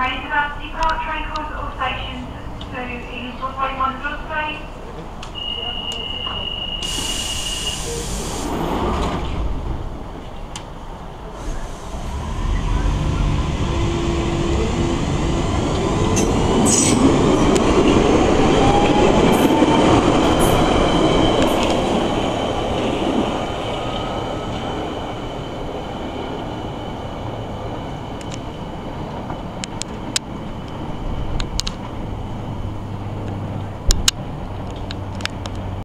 Train is about to depart. Train calls